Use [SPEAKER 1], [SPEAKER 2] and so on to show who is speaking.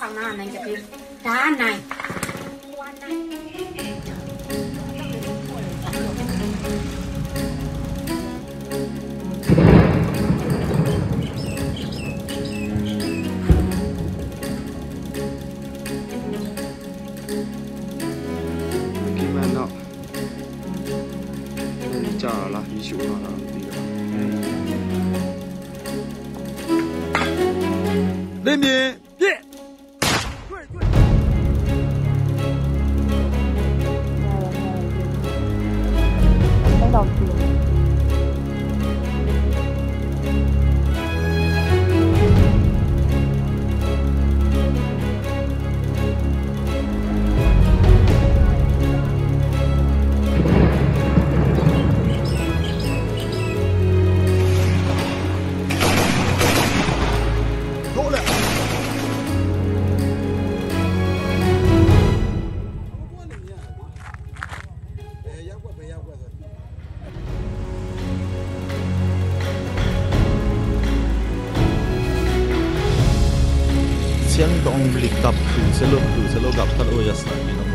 [SPEAKER 1] sang na này. Cái đá này
[SPEAKER 2] chờ là ý
[SPEAKER 3] chủ nó là gì đó lên đi.
[SPEAKER 2] 笑死
[SPEAKER 4] siang dong blik kap khu selo khu selo gap tal o yas na